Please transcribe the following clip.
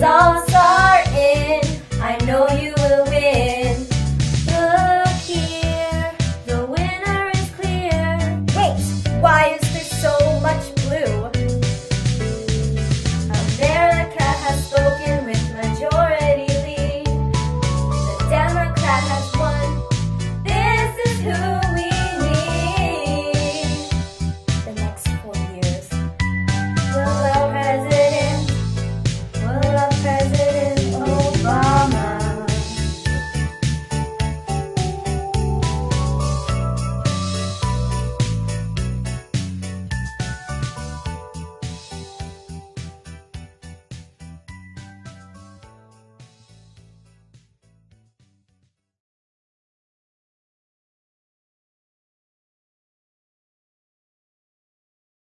sauce.